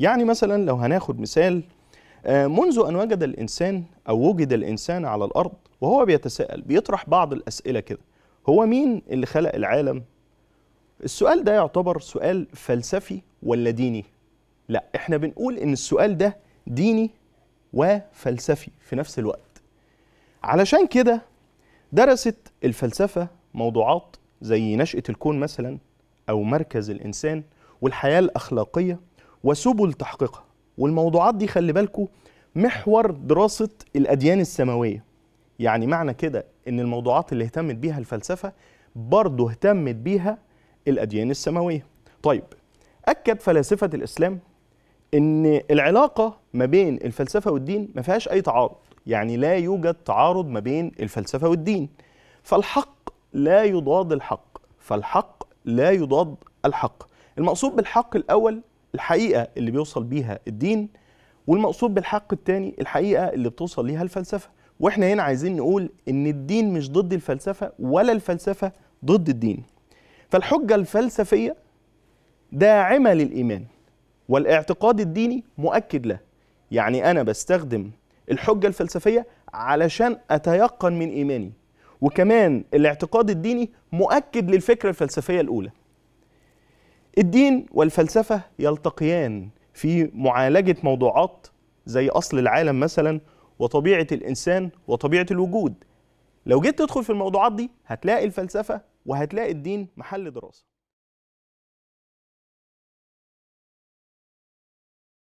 يعني مثلا لو هناخد مثال آه، منذ أن وجد الإنسان أو وجد الإنسان على الأرض وهو بيتساءل بيطرح بعض الأسئلة كده هو مين اللي خلق العالم؟ السؤال ده يعتبر سؤال فلسفي ولا ديني؟ لا إحنا بنقول إن السؤال ده ديني وفلسفي في نفس الوقت علشان كده درست الفلسفة موضوعات زي نشأة الكون مثلا أو مركز الإنسان والحياة الأخلاقية وسبل تحقيقها. والموضوعات دي خلي بالكم محور دراسة الأديان السماوية. يعني معنى كده إن الموضوعات اللي اهتمت بيها الفلسفة برضه اهتمت بيها الأديان السماوية. طيب أكد فلاسفة الإسلام إن العلاقة ما بين الفلسفة والدين ما فيهاش أي تعارض. يعني لا يوجد تعارض ما بين الفلسفة والدين. فالحق لا يضاد الحق. فالحق لا يضاد الحق. المقصود بالحق الأول الحقيقة اللي بيوصل بيها الدين والمقصود بالحق الثاني الحقيقة اللي بتوصل ليها الفلسفة. وإحنا هنا عايزين نقول إن الدين مش ضد الفلسفة ولا الفلسفة ضد الدين. فالحجة الفلسفية داعمة للإيمان والاعتقاد الديني مؤكد له. يعني أنا بستخدم الحجة الفلسفية علشان أتيقن من إيماني وكمان الاعتقاد الديني مؤكد للفكرة الفلسفية الأولى. الدين والفلسفة يلتقيان في معالجة موضوعات زي أصل العالم مثلا وطبيعة الإنسان وطبيعة الوجود. لو جيت تدخل في الموضوعات دي هتلاقي الفلسفة وهتلاقي الدين محل دراسة.